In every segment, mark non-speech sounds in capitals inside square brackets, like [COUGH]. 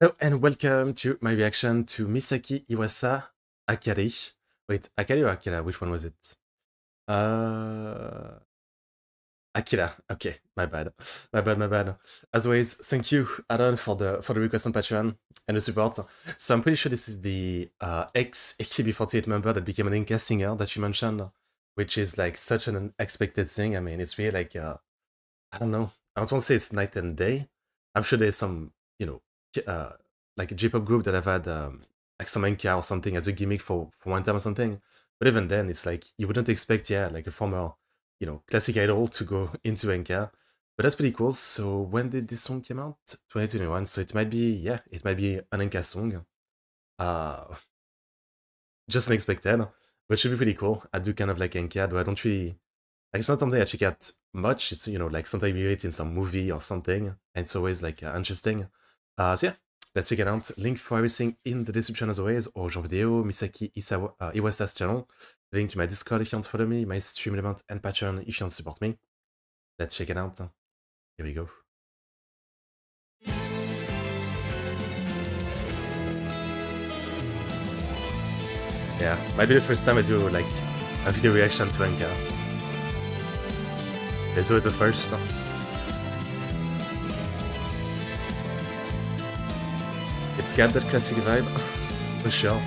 Hello and welcome to my reaction to Misaki Iwasa Akari. Wait, Akari or Akira? Which one was it? Uh, Akira. Okay, my bad, my bad, my bad. As always, thank you, Aaron, for the for the request on Patreon and the support. So I'm pretty sure this is the uh, ex AKB48 member that became an Enka singer that you mentioned, which is like such an unexpected thing. I mean, it's really like uh, I don't know. I don't want to say it's night and day. I'm sure there's some you know uh, like a J-pop group that I've had um, like some Enka or something as a gimmick for, for one time or something. But even then, it's like you wouldn't expect, yeah, like a former, you know, classic idol to go [LAUGHS] into Enka. But that's pretty cool. So when did this song come out? 2021. So it might be, yeah, it might be an Enka song. Uh, [LAUGHS] just unexpected, but should be pretty cool. I do kind of like Enka, though I don't really, like, it's not something I check out much. It's, you know, like sometimes you hear it in some movie or something, and it's always like uh, interesting. Uh, so yeah, let's check it out. Link for everything in the description as always, or genre video, Misaki Isawa, uh, Iwasa's channel. The link to my Discord if you want to follow me, my stream element and Patreon if you want to support me. Let's check it out. Here we go. Yeah, might be the first time I do like a video reaction to Enka. There's always a first. It's vibe, [LAUGHS] for sure.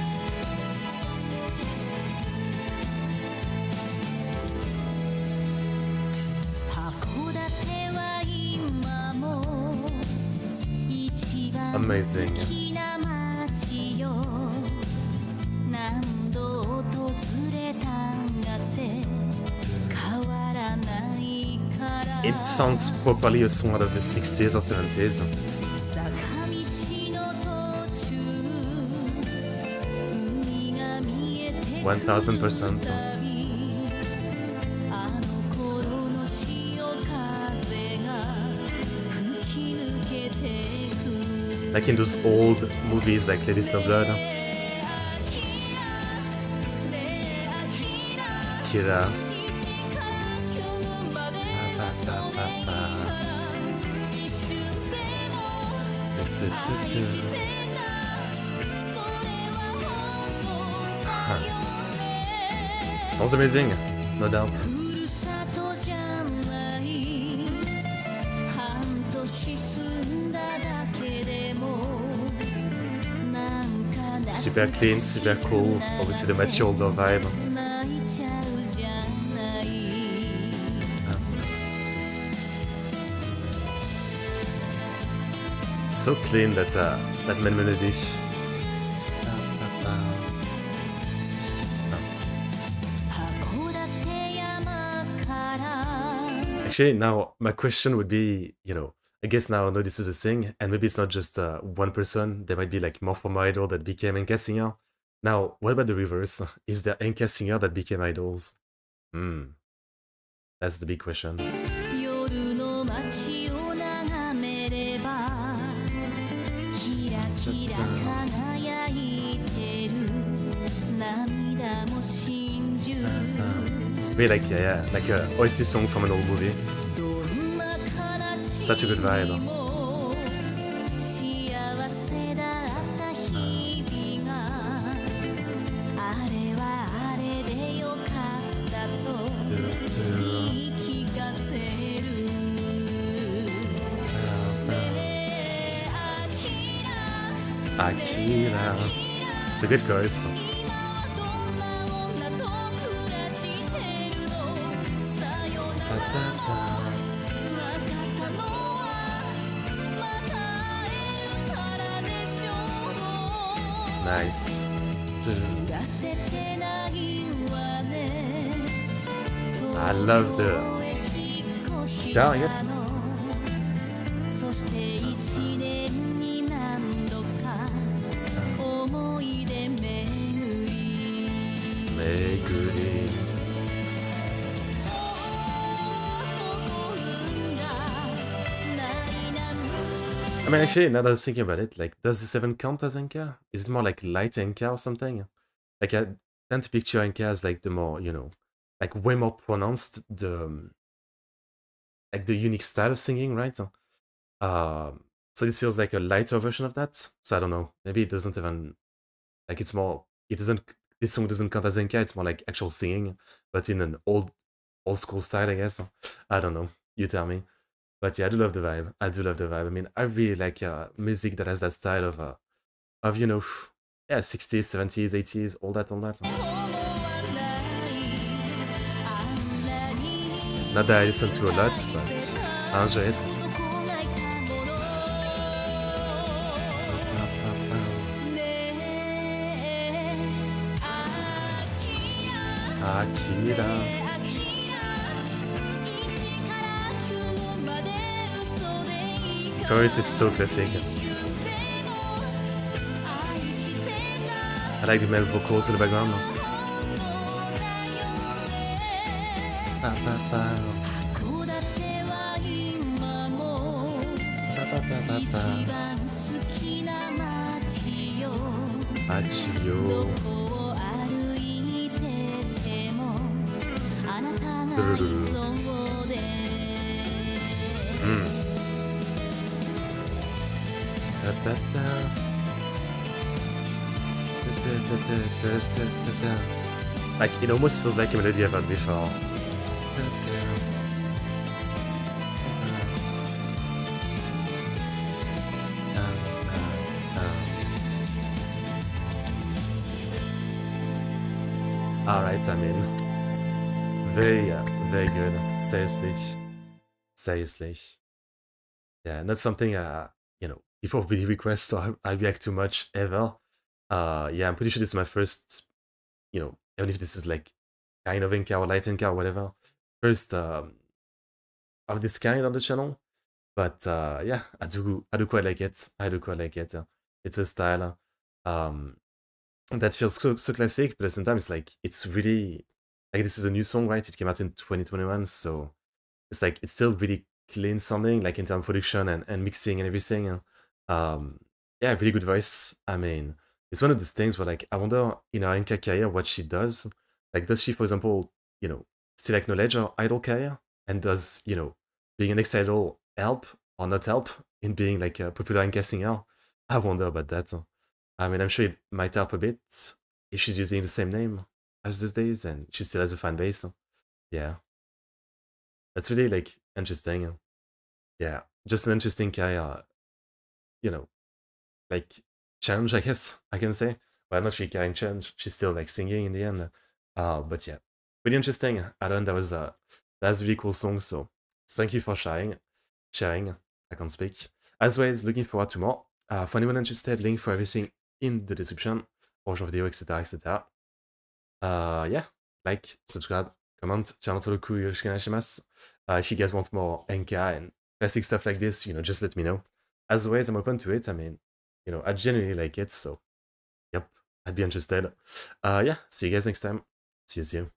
Amazing. It sounds properly a song out of the 60s or 70s. 1000%. Like in those old movies like Lady Snowblood. Kira. Sounds amazing, no doubt. Super clean, super cool, obviously the mature vibe. So clean that uh, that melody. Actually, now my question would be, you know, I guess now I know this is a thing, and maybe it's not just uh, one person. There might be like more from idol that became Enka singer. Now, what about the reverse? [LAUGHS] Is there Enka singer that became idols? Hmm, that's the big question. Really like, yeah, yeah, like uh, a OST song from an old movie. Such a good vibe. Akira. It's a good ナイス。I love the guitar, yes. そして一年に何度か思い出巡り。巡り。Mean, actually, now that I was thinking about it, like, does the 7 count as Enka? Is it more like light Enka or something? Like, I tend to picture Enka as like the more, you know, like way more pronounced, the, um, like the unique style of singing, right? Um, So this feels like a lighter version of that. So I don't know. Maybe it doesn't even like it's more. It doesn't. This song doesn't count as Enka. It's more like actual singing, but in an old, old school style, I guess. I don't know. You tell me. But yeah, I do love the vibe. I do love the vibe. I mean, I really like uh, music that has that style of, uh, of you know, [SIGHS] yeah, 60s, 70s, 80s, all that, all that. Not that I listen to a lot, but I enjoy it. Akira. Chorus is so classic. I like the male vocals in the background. Ba, ba, ba. Ba, ba, Like, it almost feels like a melody I've heard before. Alright, I mean, very, uh, very good. Seriously. Seriously. Yeah, not something, uh, you know, people [LAUGHS] really request or I react too much ever. Uh, yeah, I'm pretty sure this is my first, you know, even if this is like kind of Enka or light Enka or whatever, first um, of this kind on the channel. But uh, yeah, I do, I do quite like it. I do quite like it. yeah. It's a style um, that feels so, so classic, but at the same time, it's like it's really like this is a new song, right? It came out in 2021, so it's like it's still really clean sounding, like in terms of production and, and mixing and everything. Um, yeah, really good voice. I mean, it's one of those things where like I wonder in her Enka career what she does. Like, does she, for example, you know, still acknowledge her idol career, and does you know being an ex idol help or not help in being like popular Enka singer? I wonder about that. I mean, I'm sure it might help a bit if she's using the same name as these days and she still has a fan base. Yeah. That's really like interesting. Yeah. Just an interesting uh, you know, like Change, I guess I can say. Well, not She can't change. She's still like singing in the end. Uh, but yeah, really interesting. I learned that was uh, a that's really cool song. So thank you for sharing. Sharing. I can't speak. As always, looking forward to more. Uh, for anyone interested, link for everything in the description, or your video, etc., etc. Uh, yeah, like, subscribe, comment. Uh, if you guys want more Enka and classic stuff like this, you know, just let me know. As always, I'm open to it. I mean, you know, I genuinely like it, so yep, I'd be interested. Uh, yeah, see you guys next time. See you soon.